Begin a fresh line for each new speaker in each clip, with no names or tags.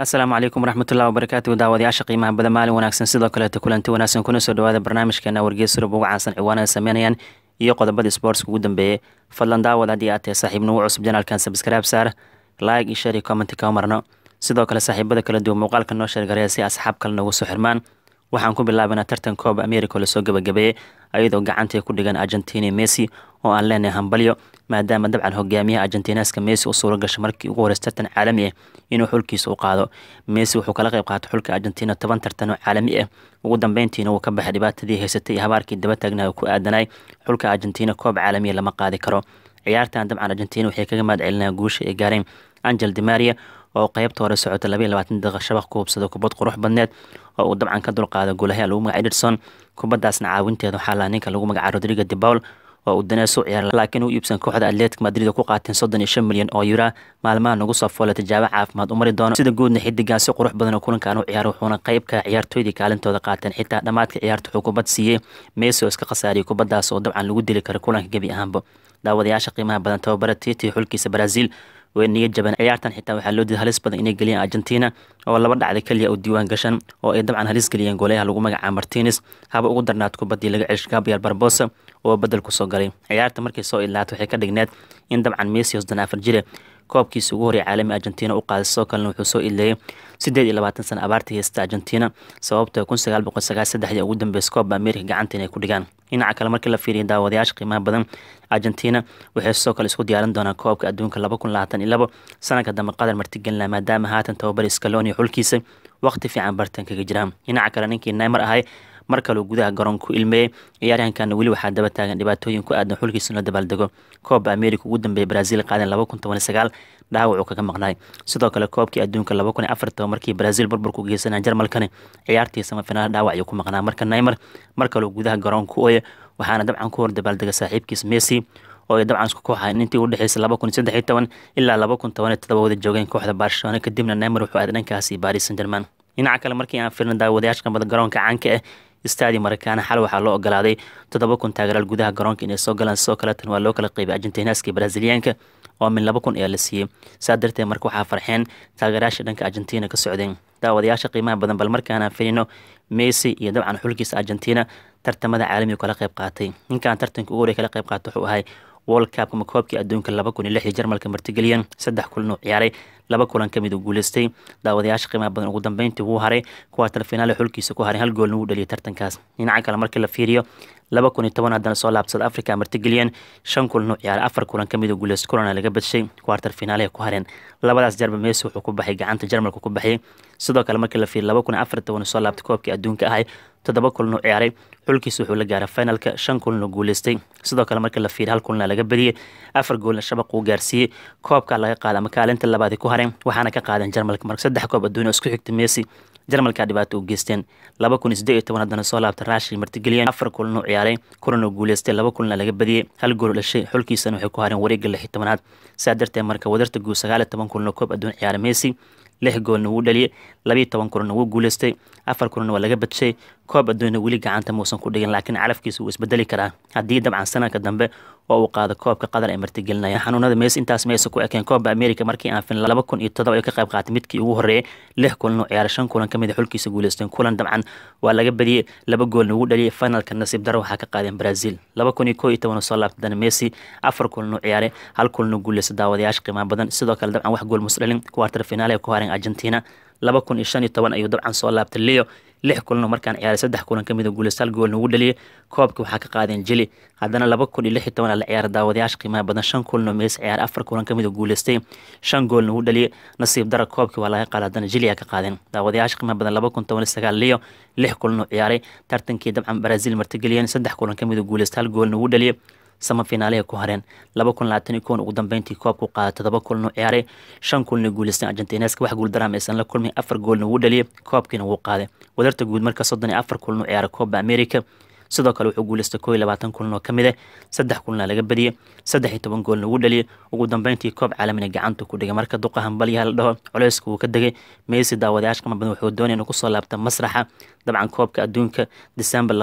asalaamu calaykum waraxmatullahi wabarakaatu daawadayaasha qiimaha badan maalin wanaagsan. Sidoo kaleeta kulanti wanaagsan kuna soo dhawaada barnaamijkeena wargeysurub ugu caansan ciwaanada sameynayaan iyo qodobadii sportska ugu dambeeyey fadlan daawad haddii aad tahay saaxiib nagu cusub janaalkan sabskraib saar like iyo share iyo commenti kama marno. Sidoo kale saaxiibada kala duwan muuqaalka noo sheergareya si asxaab kale noogu soo xirmaan. Waxaan ku bilaabanaa tartan kooba america oo la soo gabagabeeyey ayadoo gacantay ku dhigan argentina messi oo aan leenahay hambalyo maadaama dabcan hogaamiyaha argentinaska messi u suuro gashay markii ugu horeysa tartan caalami ah inuu xulkiisa u qaado. Messi wuxuu kala qayb qaatay xulka argentina toban tartan oo caalami ah. Ugu dambeyntiina wuu ka baxay dhibaatadii haysatay iyo habaarkii daba taagnaa ku aadanay xulka argentina koob caalamiya lama qaadi karo. Ciyaartan dabcan argentina waxay kaga mahad celinaa guusha ay gaareen angel dimaria oo qeybta hore socota daqiiqa shabaq ku hubsada kubad qurux badneed oo uu dabcan ka dulqaada golahayaa lagu magaca ederson kubadaasna caawinteeda waxaa lahaa ninka lagu magaca rodrigo de paul oo uu daneeso ciyaara laakiin uu iibsan kooxda atletic madrid ku qaateen soddon iyo shan milyan oo yura maalmaha nagu soo foole tijaabo caafimaad u mari doono sida guudna xidigan si qurux badan oo kulankan u ciyaara wuxuuna qeybka ciyaartooydii kaalintooda qaateen xitaa dhammaadka ciyaarta wuxuu kubad siiyey. Meesi iska khasaariyay kubadaas oo dabcan lagu dili kara kulanka gebi ahaanba. Daawadayaasha qiimaha badan tababara titi xulkiisa brazil way niyad jaban ciyaartan. Xitaa waxaa loo diiday halis badan inay geliyeen argentina oo laba dhacda keliya oo diiwaan gashan oo ay dabcan halis geliyeen goolayaha lagu magacaaba martines haba ugu darnaad kubaddii laga celish gabriel barbosa oo bedel ku soo galay. Ciyaarta markay soo ilaato waxay ka dhigneed in dabcan messi hosdan afar jire koobkiisa ugu horreya caalami argentina u qaaday sidoo kalena wuxuu soo ileeyay siddeed iyo labaatan sana abaartii haysta argentina sababtoo kun sagaal boqol sagaal saddexdii ugu dambeysa koobba america gacanta inay ku dhigaan. Dhinaca kale markii la fiiriya daawadayaasha qiimaha badan argentina waxay sidoo kale isku diyaarin doonaan koobka adduunka laba kun labaatan iyo labo sanadka dambe qatar martigelina maadaama haatan tababar scaloni xulkiisa waqti fiican bartan kaga jiraan dhinaca kale ninkii neymar ahay mar kaleu gudaha garoonka ku ilmeeyey ciyaaryahankana weli waxaa daba taagan dhibaatooyin ku aadan xulkiisa la dabaaldego. Koobba america ugu dambeeyay brazil qaadeen dhaawacuu kaga maqnaay sidoo kale koobkii adduunka markii brazil burburku geysanaa jarmalkani ciyaartii samafinaal dhaawac ayuu ku maqnaa. Marka neymar mar kaleu gudaha garoonka ooya waxaana dabcan ku hor dabaaldega saaxiibkiisa messi oo dabcan isku kooxayn intii u dhexeysay laba kun iyo saddex iyo toban ilaa wada joogeen kooxda barcelona. Kadibna neymar wuxuu aaday dhankaasi paris saint german dhinaca kale markii aan firna daawadayaasha qambada garoonka caanka ah stadi marakaana xal waxaa loo ogolaaday toddoba kun taagaraal gudaha garoonka inay soo galaan sidoo kaleetan waa loo kala qeybay argentinaska braziliyaanka oo min laba kun ayaa la siiyey. Saa darteed marka waxaa farxeen taageerayaasha dhanka argentina ka socdeen. Daawadayaasha qiimaha badan bal markaanaan filino messi iyo dabcan xulkiisa argentina tartamada caalamiga kala qayb qaatay. Ninkan tartanka ugu horey kala qayb qaata wuxuu ahay world cup ama koobkii adduunka laba kun iyo lixdii jarmalka martigeliyeen saddex kulan uu ciyaaray. Laba kulan ka mid uu guuleystay. Daawadayaasha qiimaha badan ugu dambeyntii wuu haray. Kuwaatar finaale xulkiisa ku haray hal goolna wuu dhaliyay tartankaas. Dhinaca kale markii la fiiriyo laba kun iyo toban haddana soo laabsada africa martigeliyeen shan kulan uu ciyaaray. Afar kulan ka mid uu guuleystay kulana laga badshay kuwaatar finaale ku hareen. Labadaas jarba messi wuxuu ku baxay gacanta jarmalka ku baxay. Sidoo kale markii la fiiriyo laba kun iyo afar toban soo laabtay koobkii adduunka ahay toddoba kulan uu ciyaaray xulkiisa wuxuu la gaaray finalka shan kulan uu guuleystay. Sidoo kale markii la fiiriyo hal kulana laga badiyey afar goolna shabaq uu gaarsiiyey koobka laga qaada ama kaalinta labaad ku hareen waxaana ka qaadeen jarmalka marka saddex koob adduunya isku xigta messi. Jarmalka dhibaato u geysteen laba kun iyo toban haddana soo laabta rashi martigeliyeen afar kulan ciyaaray kulan uu guuleystay laba kulana laga badiyey hal gool dhashay xulkiisana waxay ku hareen wareegga lix tobanaad. Saa darteed marka wadarta guud sagaal iyo toban kulan oo koob adduun ciyaaray messi lix goolna wuu dhaliyey labiiyo toban kulanna wuu guuleystay afar kulanna waa laga badshay koob adduunya weli gacanta muusan ku dhigin laakiin calafkiisa wuu isbedeli karaa. Haddii dabcan sanadka dambe oo uu qaado koobka qatar ay martigelinayaan xanuunada mees intaas maysa ku ekeen koobka america markii aan fin laba kun iyo todoba ay ka qayb qaatay midkii ugu horreeyay lix kulan oo ciyaaray shan kulan ka mid a xulkiisa guuleysteen kulan dabcan waa laga badiyey laba goolna wuu dhaliyay finalka nasiib daro waxaa ka qaadeen brazil. Laba kun iyo koo iyo toban soo laabtay dana messi afar kulan oo ciyaaray hal kulan oo guuleystay daawadayaasha qiimaha badan. Sidoo kale dabcan wax gool musdhalin kuwaartar finaale ku hareen argentina laba kun iyo shan iyo toban ayuu dabcan soo laabtay. Leo lix kulan oo markaan ciyaaray saddex kulan ka mid a guuleystay hal goolna ugu dhaliyay koobka waxaa ka qaadeen jili haddana laba kun iyo lix iyo toban la ciyaaray daawadayaasha qiimaha badan. Shan kulan oo ciyaaray afar kulan ka mid a guuleystay. Shan goolna ugu dhaliyay nasiib dara koobkii waa laga qaaday haddana jili aa ka qaadeen. Daawadayaasha qiimaha badan laba kun toban iyo sagaal leo lix kulan ciyaaray. Tartankii dabcan brazil martigeliyeen saddex kulan ka mid a guuleystay hal goolna ugu dhaliyay sama ku hareen. Ugu dambeyntii koobku qaaday todoba kulan oo ciyaaray shan kulna guuleysteen argentineska wax guuldaraam la kulmin afar goolna wuu dhaliyay. Koobkiina wuu qaaday. Wadarta guud marka soddon iyo afar kulan oo ciyaaray koobba america. Sidoo kale wuxuu guuleystay koo iyo labaatan kulan oo ka mid ah. Saddex kulana laga badiyey saddex iyo toban goolna wuu dhaliyay. Ugu dambeyntii koob caalamina gacanta ku dhigay. Marka duqa hambalyaha la dhaho culeyska wuu ka degay. Meesi daawadayaasha qama badan wuxuu doonaya inuu ku soo laabta masraxa dabcan koobka adduunka december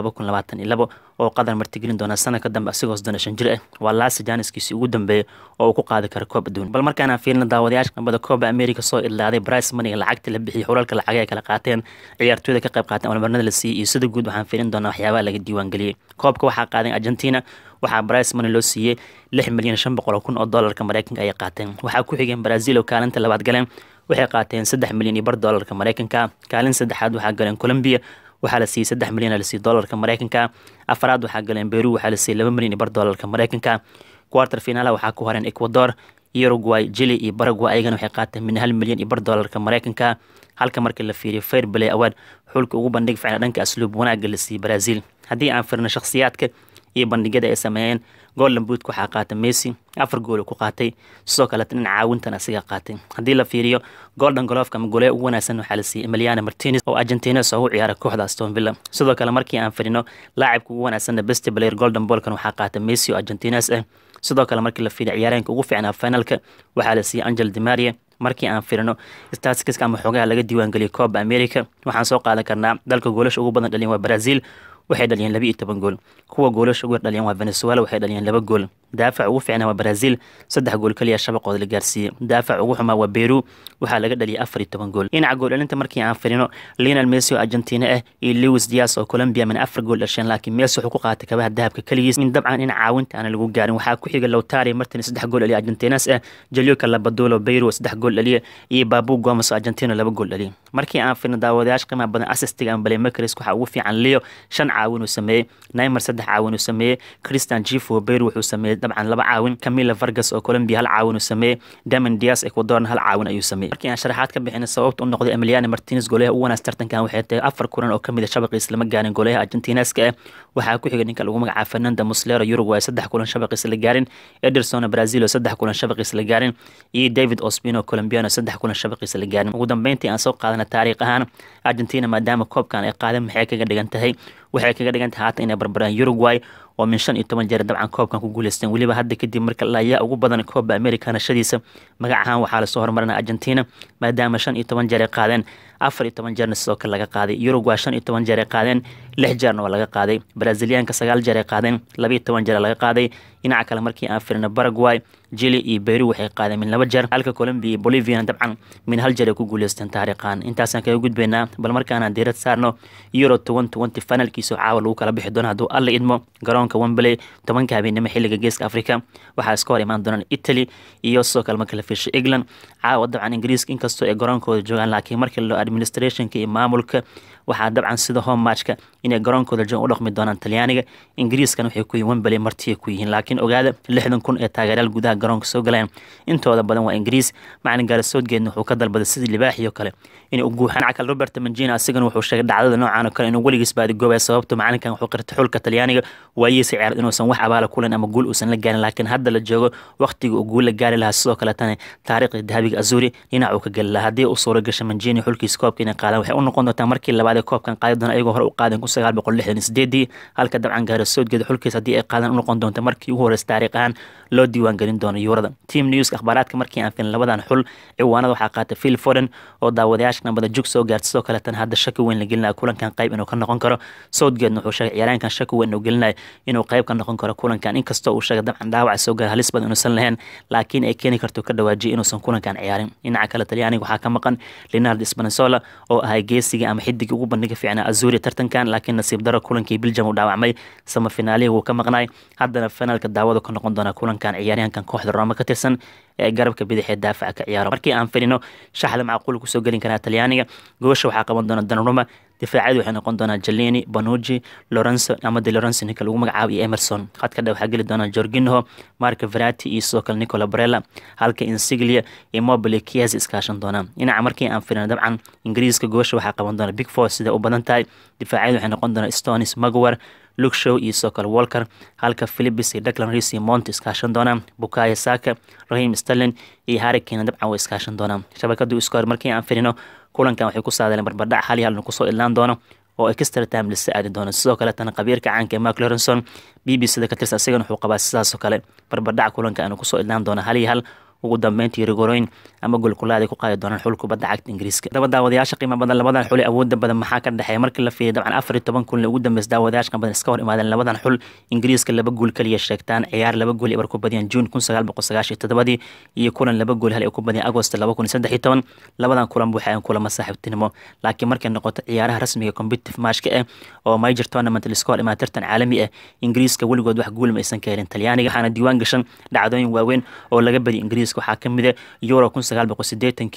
oo qatar martigelin doona sanadka dambe asigoo soddon jir ah. Waa laasi jaaniskiisii ugu dambeeya oo uu ku qaadi karo koob adduun. Bal markaana fiirina daawadayaasha qambada kooba america soo ilaaday brice maniga lacagta la bixiyay xulalka lacagay kala qaateen ciyaartooyda ka qayb qaateen olmarnada la siiyey iyo sida guud waxaan fiirin doonaa waxyaabaha laga diiwaangeliyey koobka waxaa qaadeen argentina waxaa brice money loo siiyey lix milyan shan boqol kun oo doolarka mareykanka ayay qaateen. Waxaa ku xigeen brazil oo kaalinta labaad galeen waxay qaateen saddex milyan iyo bar doolarka mareykanka kaalin saddexaad waxaa galeen colombia waxaa la siiyey saddex milyan la siiyey doolarka mareykanka afaraad waxaa galeen beru waxaa la siiyey laba milyan iyo bar doolarka mareykanka quarter finaala waxaa ku hareen ecuador uruguay jili iyo baragway ayagana waxay qaateen min hal milyan iyo bar doolarka mareykanka halka markii la fiiriyo fair play award xulka ugu bandhig ficna dhanka asluub wanaagga la siiyey brazil. Haddii aan firno shakhsiyaadka iyo bandhigyada ay sameeyeen. Golden bootk waxaa qaatay messi afar gool ku qaatay. Sidoo kaleeta dhinaca caawintan asiga qaatay. Haddii la fiiriyo golden golofka ama golee ugu wanaagsan waxaa la siiyey emiliano martinez oo argentinas ugu ciyaara kooxda aston villa. Sidoo kale markii aan firino laacibka ugu wanaagsanna best player golden ballkan waxaa qaatay messi oo argentinas ah sidoo kale markii la fiiriyo ciyaareenka ugu fiicnaa finalka waxaa la siiyey angel dimaria markii aan firino statistiska ama xogaha laga diiwaangeliyay cooba america waxaan soo qaadan karnaa dalka goolasha ugu badan dhalin waa brazil waxay dhaliyeen laba iyo toban gool. Kuwa goolasha ugu yar dhaliyeen waa venezuela waxay dhaliyeen laba gool. Daafac ugu fiicnaa waa brazil saddex gool keliya shabaqooda la gaarsiiyey. Daafac ugu xumaa waa beru waxaa laga dhaliyay afar iyo toban gool. Dhinaca gool-dhalinta markii aan firino lionel messi oo argentina ah iyo lewis dias oo colombia min afar gool dhasheen laakiin messi wuxuu ku qaatay kabaha dahabka keligiis in dabcan in caawinta aana lagu gaarin waxaa ku xiga lowtari martin saddex gool dhaliya argentinas ah jalioka labadulo beyru saddex gool dhaliya iyo babu gomes oo argentina laba gool dhaliya markii aan firino daawadayaasha qiimaha badan assistiga ama baleymakers waxaa ugu fiican leo shan caawin uu sameeyey neymar saddex caawin uu sameeyey christian jifo wuxuu sameeyey dabcan laba caawin camila vargas oo colombia hal caawin uu sameeyey damon dias ecuadorna hal caawin ayuu sameeyey. Markii aan sharaxaad ka bixina sababta u noqday emiliano martinez goolaha ugu wanaas tartankan waxay tahay afar kulan oo ka mid a shabaqiis lama gaarin goolaha argentinaska ah waxaa ku xiga ninka lagu magacaaba fernando muslero uruguay saddex kulan shabaqiis la gaarin ederson brazil oo saddex kulan shabaqiis la gaarin iyo david ospino colombiano saddex kulan shabaqiis la gaarin. Ugu dambeyntii aan soo qaadana taariikh ahaan argentina maadaama koobkan ay qaadeen maxay kaga dhigan tahay waxay kaga dhigan tahay haatan inay barbaraan uruguay oo min shan iyo toban jeer dabcan koobkan ku guuleysteen. Weliba hadda kadib marka layaa ugu badan kooba america nashadiisa. Magac ahaan waxaa la soo hormarina argentina maadaama shan iyo toban jeer ay qaadeen. Afar iyo toban jeerna sidoo kale laga qaaday. Uruguay shan iyo toban jeer ay qaadeen. Lix jeerna waa laga qaaday. Braziliyaanka sagaal jeer ay qaadeen. Laba iyo toban jeer laga qaaday. Dhinaca kale markii aan firino paraguay jili iyo beru waxay qaadeen min laba jeer. Halka colombia iyo boliviana dabcan min hal jeer ay ku guuleysteen taariikhan intaasaan kaga gudbaynaa bal markaanaan diirad saarno euro toban tobanty finalkiisa oo caawa lagu kala bixi doono hadduu alla idmo garoonka wembley tobanka habeenimo xilliga geeska africa waxaa iska hor imaan doonaan italy iyo sidoo kale marka la fiirsho england. Caawa dabcan ingiriiska inkastoo ay garoonkooda joogaan laakiin markii loo administrationka iyo maamulka waxaa dabcan sida home matchka inay garoonkooda joogan u dhaqmi doonaan talyaaniga ingiriiskana waxay ku yihiin wembley martiya ku yihiin laakiin ogaada lixdan kun ee taageerayaal gudaha garoonka soo galeen intooda badan waa ingiriis macalin gaarasoodgeedna wuxuu ka dalbaday sidii libaaxii oo kale. Inay u guuxaan dhinaca kale robert manjina asigana wuxuu sheegay dhacdada noocan oo kale inuu weligiis baadigoobaya sababto macalinkan wuxuu qirtay xulka talyaaniga waayihiisa ciyaarad inuusan wax abaala kulan ama guul uusan la gaarin laakiin hadda la joogo waqtiga uu guul la gaari lahaa sidoo kaletana taariikhda dahabiga azuri dhinac uu ka geli lahaa. Haddii u suura gasha manjini xulkiisa koobka inay qaadaan waxay u noqon doontaa markii labaad ee koobkan qaadi doona ayagoo hore u qaadeen kun sagaal boqol lixdan sideedii. Halka dabcan gaarasoodgeeda xulkiisa haddii ay qaadaan u noqon doonta markii ugu horeysa taariikh ahaan loo diiwaan gelin doono yuurada team news akhbaaraadka markii aan filin labadan xul ciwaanada waxaa qaatay phil foden oo daawadayaasha nambada jug soo gaartay. Sidoo kale tan hadda shaki weyn la gelinaya kulankan qayb inuu ka noqon karo. Southgeedna wuxuu sheegay ciyaaraankan shaki weyn uu gelinaya inuu qayb ka noqon karo kulankan. Inkastoo uu sheegay dabcan dhaawaca soo gaara halis badan inuusan lahayn laakiin ay keeni karto ka dhawaajiyay inuusan kulankan ciyaarin. Dhinaca kale talyaaniga waxaa ka maqan leonard spansola oo ahay geesiga ama xidiga ugu bandhiga fiicnaa azuri tartankan laakiin nasiib daro kulankii belgium uu dhaawacmay sama finaalihi wuu ka maqnay. Haddana finaalka daawada ka noqon doona kulankan ciyaaryahankan kooxda rooma ka tirsan ee garabka bidix ee daafaca ka ciyaaro. Markii aan firino shaxda macquul ku soo gelin karaa talyaaniga. Goosha waxaa qaban doona danruma difaacyadu waxay noqon doonaa jalini banuji lorenzo ama de lorenzo ninka lagu magacaabo iyo emerson khadka dhe waxaa geli doonaa jorginho marka verati iyo sidoo kale nicola barella halka insiglia iyo mobile kies iskaashan doonaan dhinaca markii aan firino dabcan ingiriiska goosha waxaa qaban doona big four sida u badan tahay difaacyadu waxay noqon doonaa stonis magwar lukshow iyo sidoo kale walker halka philipis iyo declan ris iyo mont iskaashan doonaan bukaya saka rahim sterlin iyo harrikane dabcan way iskaashan doonaan shabakadu iskoor markii aan firino kulankan waxay ku saadeen barbardhac hal iyo hal ku soo idlaan doono oo extra time lisa aadi doono. Sidoo kale tana qabiirka caanka ee mark lorenson b b c da ka tirsan isagana wuxuu qabaa sidaasoo kale barbardhac kulanka inuu ku soo idlaan doono hal iyo hal. Ugu dambeyntii rigorooyin ama golkulaad ay ku qaadi doonaan xul kubadda cagta ingiriiska. Daba daawadayaasha qiimo badan labadan xul ee awooda badan maxaa ka dhexeeya? Markii la fiiriyo dabcan afar iyo toban kun ugu dambeys daawadayaasha badan iska hor imaadeen labadan xul. Ingiriiska laba gool kaliya sheegtaan ciyaar laba gool ibar ku badiyaan juun kun sagaal boqol sagaashan iyo todobadii iyo kulan laba gool hal ay ku badiyaan agost laba kun saddex iyo toban. Labadan kulan waxay kulama saaxiibtinimo laakiin markay noqoto ciyaaraha rasmiga competitive matchka ah oo major tournament liska hor imaada tartan caalami ah ingiriiska weligood wax guul ma aysan ka helin. Talyaaniga waxaana diiwaan gashan dhacdooyin waaweyn oo laga badiyay ingiriiska. Waxaa ka mid a euro kun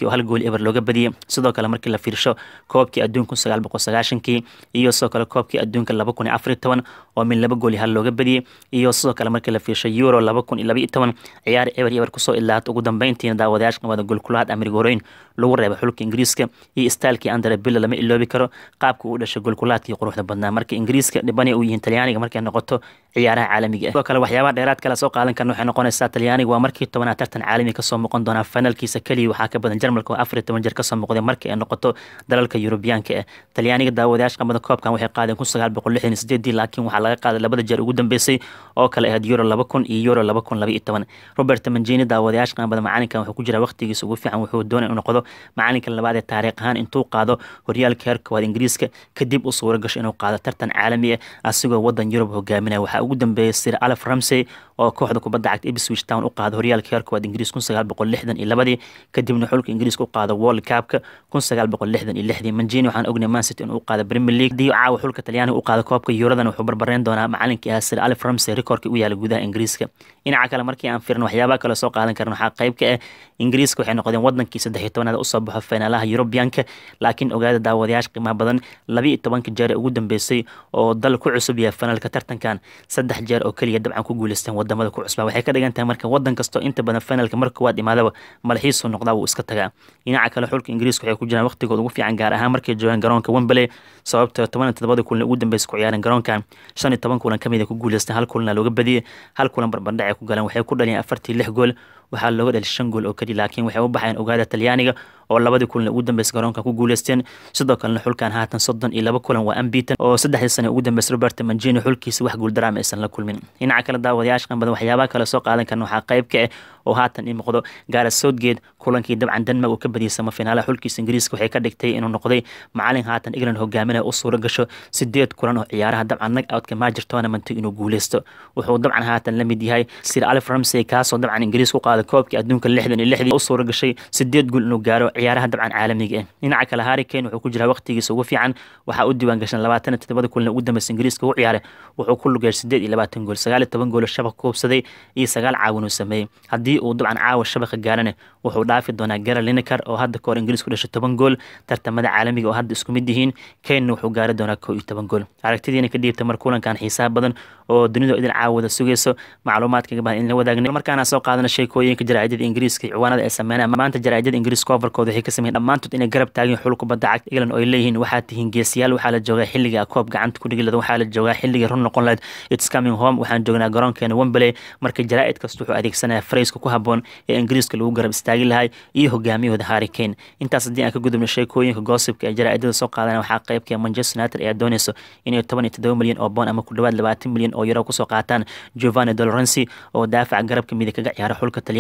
oo hal gool eber looga badiyey sidoo kale markii la fiirsho koobkii adduun kun sagaal boqol sagaashankii iyo sidoo kale koobkii adduunka oo min laba gool hal looga badiyey iyo sidoo kale markii la fiirsho euro ciyaar eber eber ku soo ilaato ugu dambeyntiina daawadayaasha qamada golkulaad amirigorooyin lagu reebay xulka ingiriiska iyo staalkii andre billa lama iloobi karo. Qaabka uu dhashay golkulaadkii quruxda badnaa. Marka ingiriiska dhibani u yihiin talyaaniga markay noqoto ciyaaraha caalamiga ah. Sidoo kale waxyaabaha dheeraad kale soo qaadan karna waxay noqonaysaa talyaaniga waa markii tobanaad tartan caalami ka soo muuqan doonaa finalkiisa keliya waxaa ka badan jarmalka oo afar iyo toban jeer ka soo muuqday markii ay noqoto dalalka yurubiyaanka ah talyaaniga daawadayaasha qamada koobkan waxay qaadeen kun sagaal boqol lixdan iyo sideedii laakiin waxaa laga qaaday labada jeer ugu dambeysay oo kale ahayd euro laba kun iyo euro laba kun laba iyo toban. Robert manjini daawadayaasha qamada macalinkan wuxuu ku jiraa waqtigiisa ugu fiican wuxuu doonay inuu noqdo macalinka labaad ee taariikh ahaan intuu qaado horyaalka heer koowaad ingiriiska kadib u suura gasho inuu qaado tartan caalami ah asigoo wadan yurub hogaaminaya. Waxaa ugu dambeeyay sir alef ramsey oo kooxda kubadda cagta ipswich town u qaado horyaalka heer ingiriis kun sagaal boqol lixdan iyo labadii kadibna xulka ingiriiska u qaado world cupka kun sagaal boqol lixdan iyo lixdii. Manjini waxaan ognay mancity inuu u qaado premier league. Hadii caawa xulka talyaaniga u qaado koobka yuuradan wuxuu barbareyn doonaa macalinkii ah sir alef ramsey rikoorka u yaalla gudaha ingiriiska. Dhinaca kale markii aan fiirno waxyaabaha kale soo qaadan karan waxaa qayb ka ah ingiriiska waxay noqdeen wadankii saddex iyo tobanaad u soo baxo finaalaha yurubiyanka laakiin ogaada daawadayaasha qiimaha badan laba tobanka jeer ee ugu dambeysay oo dal ku cusub yahay finaalka tartankan. Saddex jeer oo keliya dabcan ku guuleysteen waddamada ku cusbaa waxay ka dhigan tahay marka wadan kastoo inta badan finaalka marka koowaad imaadaba malaxiisu noqdaa wuu iska tagaa. Dhinaca kale xulka ingiriiska waxay ku jiraan waqtigooda ugu fiican gaar ahaan markay joogaan garoonka wembley sababtoo toban iyo todobada kulan ugu dambeysay ku ciyaareen garoonkan shan iyo toban kulan ka mid a ku guuleysteen hal kulana looga badiyey hal kulan barbandhac ay ku galeen waxay ku dhaliyeen afartii lix gool waxaa looga dhali shan gool oo keliya laakiin waxay u baxeen ogaada talyaaniga oo labadii kulan ugu dambeysay garoonka ku guuleysteen. Sidoo kalena xulkan haatan soddon iyo laba kulan waa ambitan oo saddexdii sane ugu dambeysay robert manjini xulkiisa wax guuldaraama aysan la kulmin. Dhinaca kale daawadayaasha qanbadan waxyaabaha kale soo qaadan karna waxaa qayb ka ah oo haatan ii muuqdo gaara southgate kulankii dabcan denmark uu ka badiyay samafinaalaha xulkiisa ingiriiska waxay ka dhigtay inuu noqday macalin haatan england hogaaminaya u suura gasho sideed kulan oo ciyaaraha dabcan nag major tournament inuu guuleysto. Wuxuu dabcan haatan la mid yahay sir alif ramsey kaasoo dabcan ingiriis ku qaaday koobkii adduunka lixdan iyo lixdii u suura gashay sideed gool inuu gaaro ciyaaraha dabcan caalamiga ah. Dhinaca kale harry kane wuxuu ku jiraa waqtigiisa ugu fiican waxaa u diiwaan gashan labaatan iyo todobada kulan ugu dambeysay ingiriiska u ciyaaray. Wuxuu ku sideed iyo labaatan gool sagaal iyo toban gool shabaq ku hubsaday iyo sagaal caawin uu sameeyey. Haddii uu dabcan caawa shabaqa gaarana wuxuu dhaafi doonaa gara lineker oo hadda kahor ingiriis ku dhashay toban gool. Tartamada caalamiga oo hadda isku mid yihiin kanena wuxuu gaari doonaa kow iyo toban gool. Aragtidiina ka dhiibta mar kulankan xiisaha badan oo dunidu idin caawada sugayso macluumaadkaga baan idinla wadaagna. Markaana soo qaadana sheekooyinka jaraa'idada ingiriiska ciwaanada ay sameynayaan. Maanta jaraa'idada ingiriiska coverkooda waxay ka sameeyeen dhammaantood inay garab taagin xul kubadda cagta england oo ay leeyihiin. Waxaa tihiin geesiyaal waxaa la joogaa xilliga koob gacanta ku dhigi lahayd waxaa la joogaa xilligii run noqon lahayd. It's coming home waxaan joognaa garoonkeena wembley. Marka jaraa'id kasta wuxuu adeegsanaya frayska ku habboon ee ingiriiska lagu garab istaagi lahay iyo hogaamiyahooda harry kane. Intaas haddii aan ka gudubno sheekooyinka goosibka ee jaraa'idada soo qaadana waxaa qaybka manchester united ayaa doonayso inay toban iyo todoba milyan oo boon ama ku dhawaad labaatan milyan oo yaro ku soo qaataan. Giovanni dolorensi oo daafaca garabka midig kaga ciyaara xulka talyaaniga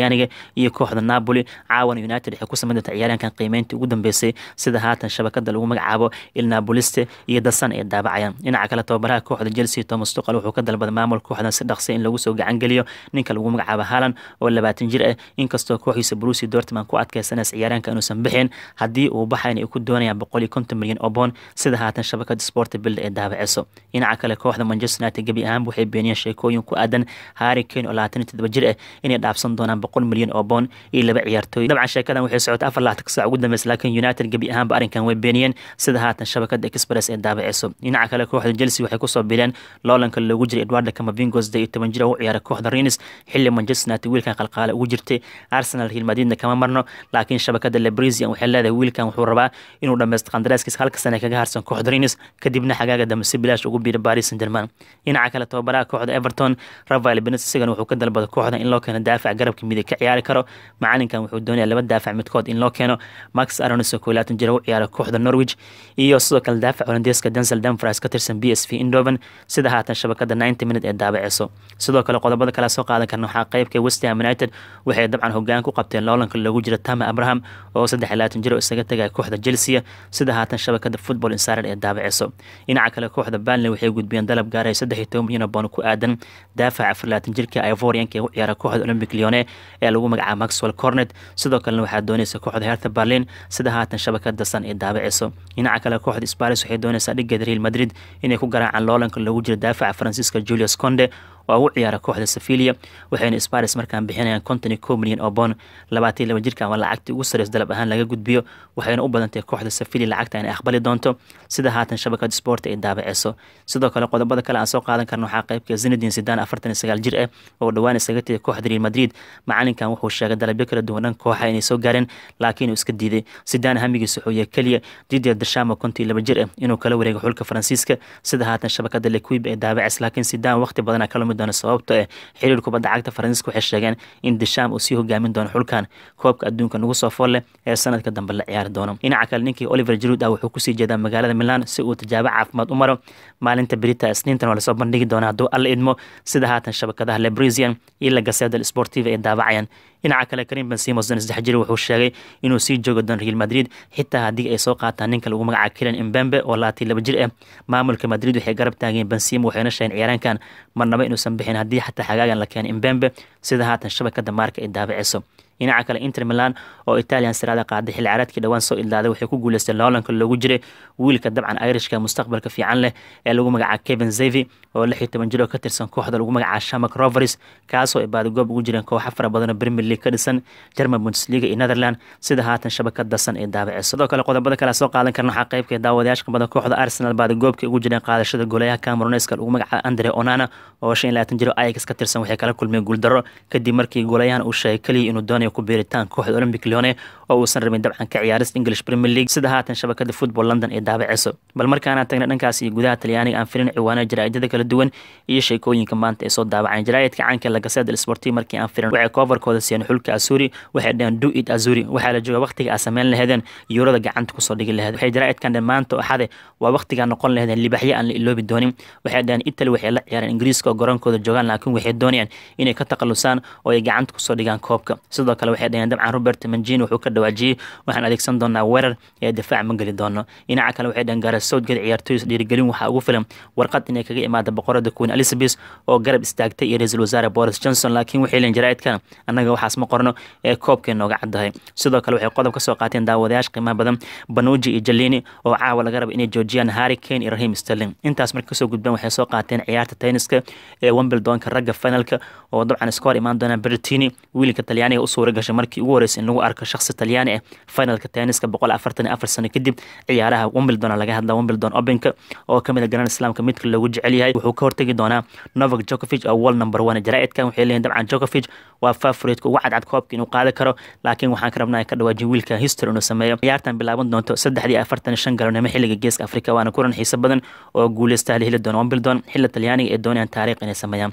iyo kooxda napoli caawan united waxay ku samayn doonta ciyaaryaankan qiimeyntii ugu dambeysay sida haatan shabakada lagu magacaabo il napoliste iyo dasan ay daabacayaan dhinaca kale tababaraha kooxda chelsea thomas tuqal wuxuu ka dalbaday maamul kooxdan si dhaqsay in lagu gacangeliyo ninka lagu magacaabo haalan oo labaatan jir ah. Inkastoo kooxiisa brusi dortman ku adkeysanaysa ciyaaryaanka inuusan bixin haddii uu baxayna ay ku doonayaan boqol iyo konton milyan oo boon sida haatan shabakada sport bild ee daabaceyso dhinaca kale kooxda manchester united gebi ahaanba waxay beeniyeen sheekooyin ku aadan harry kane oo labaatan iyo todoba jir ah inay dhaafsan doonaan boqol milyan oo boon iyo laba ciyaartooy. Dabcan sheekadan waxay socotay afar laatan saac ugu dambeysa laakiin united gebi ahaanba arrinkan way beeniyeen. Sida haatan shabakada express ee daabaceyso dhinaca kale kooxda chelsea waxay ku soo bileen loolanka loogu jiray edwarda camavingos iyo toban jir u ciyaara kooxda renis xilli manchester united wiilkan qalqaale ugu jirtay. Arsenal real madridna kama marno laakiin shabakada lebrisian waxay leedahay wiilkan wuxuu rabaa inuu dhameysto qandaraaskiisa halka sane kaga harsan kooxda renis kadibna xagaaga dambe si bilaash ugu biira paris saint germain dhinaca kale tababaraha kooxda everton rafael benet isagan wuxuu ka dalbada kooxda in loo keeno daafac garabka midig ka ciyaari karo. Macalinkan wuxuu doonaya laba daafac midkood in loo keeno. Max aronis oo koolaatan jira u ciyaara kooxda norwich. Iyo sidoo kale daafac holandeeska denzel danfras ka tirsan b s v indoven sida haatan shabakada ninety minute ee daabaceyso sidoo kale qodobada kale soo qaadan karna waxaa qeybka westham united. Waxay dabcan hogaan ku qabteen loolanka loogu jira tama abraham oo saddex laatan jir isaga tagaya kooxda chelsea. Sida haatan shabakada football insider ee daabaceyso dhinaca kale kooxda Burnley waxay gudbiyeen dalab gaaray 13 milyan oo pound ku aadan. Daafaca afrlaatan jirka Ivorianka ee u ciyaara kooxda Olympic Lyon ee lagu magacaabo Maxwell Cornet sidoo kalena waxaa doonaysa kooxda Hertha Berlin sida haatan shabakada Sun ee daabaceyso dhinaca kale kooxda Spurs waxay doonaysaa dhigeeda Real Madrid inay ku garaacaan loolanka loogu jiro daafaca Francisco Julius Conde oo u ciyaara kooxda Sevilla waxayna Spurs markaan bixinayaan konton iyo kow milyan oo bond labaatan laba jirka ama lacagtii ugu sareysa dalab ahaan laga gudbiyo waxayna u badantay kooxda Sevilla lacagta inay aqbali doonto sida haatan shabakada sport ay daabaceyso sidoo kale qodobada kale aan soo qaadan karno waxaa qaybka Zinedine Zidane afartan iyo sagaal jir ah oo dhawaan isaga tagay kooxda Real Madrid. Macalinkan wuxuu sheegay dalabyo kala duwan dhan kooxa inay soo gaareen laakiin uu iska diiday. Zidane hamigiisa wuxuu yahay kaliya Didier Deschamps konton iyo laba jir ah inuu kala wareego xulka Faransiiska sida haatan shabakada L'Equipe ay daabaceyso laakiin Zidane waqti badan kala mid doona sababtoo ah xiriir kubadda cagta Faransiiska waxay sheegeen in Deschamps uu sii hogaamin doono xulkan koobka adduunka nagu soo fool leh ee sanadka dambe la ciyaari doono. Dhinaca kale ninkii Oliver Giroud ah wuxuu ku sii jeedaa magaalada Milan si uu tijaabo caafimaad u maro. Maalinta berita isniintan oo la soo bandhigi doona hadduu alla idmo sida haatan shabakadaha Lebrisian iyo La Gazzetta Sportiva ay daabacayaan dhinaca kale Karim Benzema oo saddex jir wuxuu sheegay inuu sii joogo doono Real Madrid. Xitaa haddii ay soo qaataan ninka lagu magacaabo Kylian Mbappe oo laati laba jir ah maamulka Madrid waxay garab taageen Benzema waxayna sheegeen ciyaaraankan marnaba inuusan bixin haddii xataa xagaagan la keenay Mbappe. Sida haatan shabakada maarka ay daabaceyso dhinaca kale Inter Milan oo Italian sirada qaaday xilli ciyaareedkii dhawaan soo ilaaday waxay ku guuleystay loolanka loogu jiray wiilka dabcan Irishka mustaqbalka fiican leh ee lagu magacaabo Kevin Xavi oo 16 jir oo ka tirsan kooxda lagu magacaabo Shamrock Rovers kaasoo ibaado goob ugu jireen kooxo fara badan oo Premier League ka dhisan German Bundesliga iyo Netherland sida haatan shabakada Sun ee daabaceyso sidoo kale qodobada kale soo qaadan karna waxaa qaybka daawadayaasha badan kooxda Arsenal baada goobka ugu jireen qaadashada goolayaha Cameroonska lagu magacaabo Andre Onana oo 25 jir oo ka tirsan waxay kala kulmeen guuldaro kadib markii goolayahan uu sheegay kaliya inuu doonayo ku biiritaan kooxda Olympic Lyon oo uusan rabin dabcan ka ciyaarista English Premier League sida haatan shabakada Football London ee daabaceyso bal markaana tagna dhankaas gudaha Talyaaniga aan firin ciwaanada jaraa'idada kala duwan iyo sheekooyinka maanta ay soo daabaceen. Jaraa'idka caanka La Gazzetta Sportiva markii aan firin waxay coverkooda siiyeen xulka Azuri waxay dhaheen do it Azuri waxaa la jooga waqtiga aad sameyn lahaydeen yuurada gacanta ku soo dhigi lahayd. Waxay jaraa'idkan dhan maanta oo axade waa waqtigaa noqon lahaydeen libaxyo aan la iloobi doonin. Waxay dhaheen Italy waxay la ciyaareen Ingiriiska oo garoonkooda joogaan laakiin waxay doonayaan inay ka takhalusaan oo ay gacanta ku soo dhigaan koobka. Sidoo kale waxay dhaheen dabcan Robert Mancini wuxuu ka dhawaajiyey waxaan adeegsan doonaa weerar ee difaac ma geli doono. Dhinaca kale waxay dhaheen Gareth Southgate ciyaartoyda dhiirigelin waxaa ugu filan warqad inay kaga imaada boqorada Queen Elizabeth oo garab istaagtay iyo ra'iisul wasaare Boris Johnson laakiin waxay leeyihiin jaraa'idkan annaga waxaas ma qorno ee koobkeen nooga caddahay. Sidoo kale waxay qodob ka soo qaateen daawadayaasha qiimaha badan Banucci iyo Jellini oo caawa laga rabo inay joojiyaan Harry Kane iyo Raheem Sterling. Intaas markay ka soo gudbeen waxay soo qaateen ciyaarta tenniska ee Wimbledon-ka ragga finalka oo dabcan iska imaan doona Berrettini wiilka Talyaaniga u gashay markii ugu horeysay in arko shakhsi Talyaani ah finalka tenniska boqol afartan iyo afar sano kadib ciyaaraha Wimbledon laga hadla Wimbledon Openka oo ka mid ah Grand Slamka midka loogu jecel yahay. Wuxuu ka hortagi doonaa Novak Djokovic oo world number one jaraa'idkan. Waxay leeyihiin dabcan Djokovic waa favorite ugu cadcad koobka inuu qaadi karo laakiin waxaan ka rabnaa ka dhawaajin wiilka history inuu sameeyo. Ciyaartan bilaaban doonto saddexdii afartan shan galabnimo xilliga geeska Afrika waana kulan xiiso badan oo guuleysta heli doona Wimbledon. Xilli Talyaaniga ay doonayaan taariikh inay sameeyaan.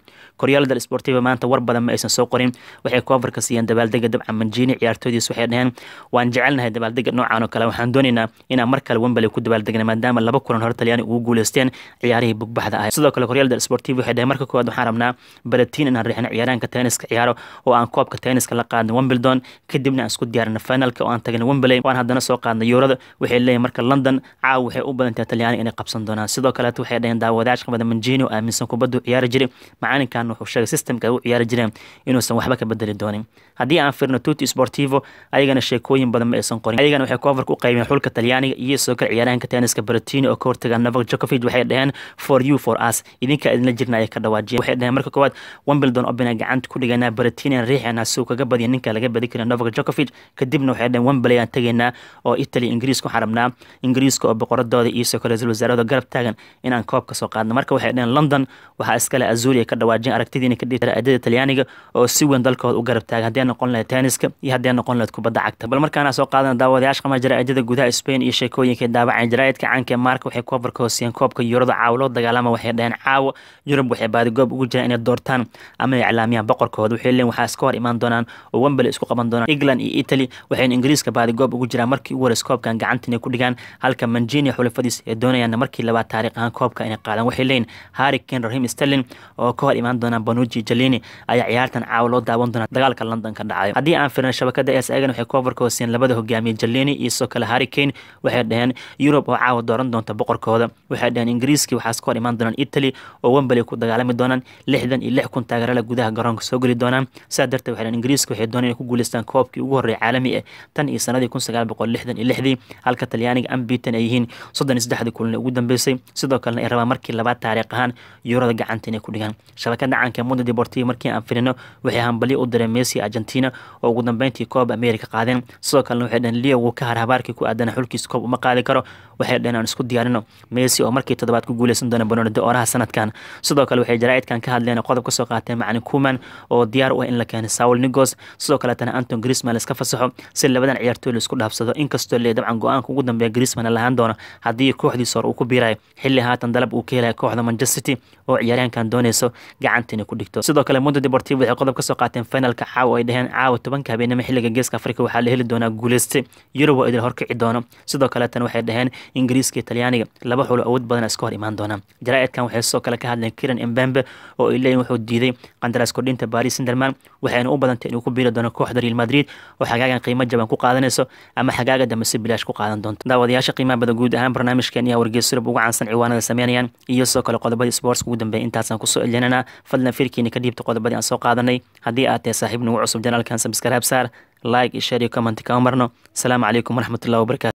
Dello Sportivo maanta war badan ma aysan soo qorin waxay coverka siiyeen dabaaldega dabcan Mancini ciyaartoydiis waxay dhaheen waan jecelnahay dabaaldega noocan oo kale. Waxaan doonaynaa inaan mar kale Wembley ku dabaaldegna maadaama laba kulan hore Talyaani ugu guuleysteen ciyaarihii bugbaxda ah sidoo kale dello Sportivo waxay dhaheen marka koowaad waxaan rabnaa Berrettini inaan riixno ciyaaraanka tenniska ciyaaro oo aan koobka tenniska la qaadno Wimbledon. Kadibna aan isku diyaarino finalka oo aan tagno Wembley. Waan haddana soo qaadno Eurada waxay leeyihiin marka London caawa waxay u badan tahay Talyaani inay qabsan doonaan. Sidoo kale waxay dhaheen daawadayaasha qabada Mancini oo aaminsan kubaddu ciyaari jiray macalinkan wuxuu sheegay systemka u ciyaari jireen inuusan waxba ka bedeli doonin. Haddii aan firno Tutti Sportivo ayagana sheekooyin badan ma aysan qorin ayagana waxay coverka u qaybeen xulka Talyaaniga iyo sidoo kale tenniska Berrettini oo ka hortaga Novak Djokovic waxay dhaheen for you for us. idinka idinla jirna ka dhawaajiyeen waxay dhaheen marka koowaad Wimbledon Open gacanta ku dhiganaa Berrettini riixana si kaga badiyo ninka laga badi karo Novak Djokovic kadibna waxay dhaheen Wembley aan tagaynaa oo Italy Ingiriiska waxaan Ingiriiska oo boqoradooda iyo kale ra'iisul wasaarada garab taagan inaan koobka soo qaadno marka waxay dhaheen London waxaa iskale Azuri ka dhawaajiyeen aragtidiina ka dhigtay raadada Talyaaniga oo si weyn dalkooda u garab taagan haddii noqon lahayd tenniska iyo haddii noqon lahayd kubadda cagta. Bal markaana soo qaadana daawadayaasha qama jaraa'idada gudaha spain iyo sheekooyinka daabaceen jaraa'idka caanka ee maarka waxay kofarka hoosiyeen koobka yurada caawa loo dagaalama waxay dhaheen caawa. Yurub waxay baadigoob ugu jiraan inay doortaan ama ay iclaamiyaan boqorkooda. Waxay leeyihiin waxaa iska hor imaan doonaan oo wembele isku qaban doonaan england iyo italy waxayna ingiriiska baadigoob ugu jiraan markii ugu horeys koobkan gacanta inay ku dhigaan. Halka manjini xulafadiis ay doonayaan markii labaad taariikh ahaan koobka inay qaadaan. Waxay leeyihiin harry kane rahim sterling oo ka hor imaan doonaan banuji jalini ayaa ciyaartan caawa loo daawan doonaa dagaalka london ka dhacayo haddii aan firin shabakada es egan waxay kofarka hoosiyeen labada hogaamiye jalini iyo sidoo kale harry kane. Waxay dhaheen yurub oo caawa dooran doonta boqorkooda. Waxay dhaheen ingiriiskii waxaas ka hor imaan doonaan italy oo wembele ku dagaalami doonaan lixdan iyo lix kun taageerala gudaha garoonka soo geli doonaan. Sidaa darteed waxay dhaheen ingiriiska waxay dooneen inay ku guuleystaan koobkii ugu horreeya caalami ah tan iyo sanadii kun sagaal boqol lixdan iyo lixdii. Halka talyaaniga ambitan ay yihiin soddon saddexdii kulan ugu dambeysay. Sidoo kalena ay rabaan markii labaad taariikh ahaan yurada gacanta inay ku dhigaan. Shabakada caanka mundo deportivo markii aan firino waxay hambalyo u direen messi argentina oo ugu dambeyntii koob america qaadeen. Sidoo kalena waxay dhaheen leo wuu ka har habaarkii ku aadana xulkiisa koob uma qaadi karo. Waxay dhaheen aan isku diyaarino messi oo markii toddobaad ku guuleysan doona banonide oraha sanadkan. Sidoo kale waxay jaraa'idkan ka hadleen qodob ka soo qaateen macalin kuman oo diyaar u ah in la keeno saul nigos sidoo kaletana anton grisman laiska fasaxo. Si labadan ciyaartooy la isku dhaafsado inkastoo lee dabcan go'aanka ugu dambeeya grisman lahaan doono haddii kooxdiisa hore uu ku biirayo xilli haatan dalab uu ka helaya kooxda manchester city oo ciyaaryahankan dooneyso gacanta ku dhigto. Sidoo kale mundo deportivo waxay qodob ka soo qaateen finalka caawa ay dhaheen caawa tobanka habeenimo xilliga geeska afrika waxaa la heli doonaa guuleyste yurub oo idil horkici doono. Sidoo kaletana waxay dhaheen ingiriiska iyo talyaaniga laba xulo awood badan iska hor imaan doonaan. Jaraa'idkan waxay sidoo kale ka hadleen kiran embembe oo ay leeyihiin wuxuu diiday qandaraas kordhinta paris senderman waxayna u badantay inuu ku biiri doono kooxda real madrid. Oo xagaagan qiimo jaban ku qaadanayso ama xagaaga dambe si bilaash ku qaadan doonto. Daawadayaasha qiimaha bada guud ahaan barnaamijkeen ayaa wargeys surub ugu caansan ciwaanada sameynayaan iyo sidoo kale qodobadii sports ugu dambeeya intaasaan ku soo celinana fadlan firkiina ka dhiibta qodobadii aan soo qaadanay. Haddii aad tahay saaxiib nagu cusub janaalkan sabskaraab saar like iyo share iyo comment kama marno. Asalaamu calaykum waraxmatullahi wabarakatu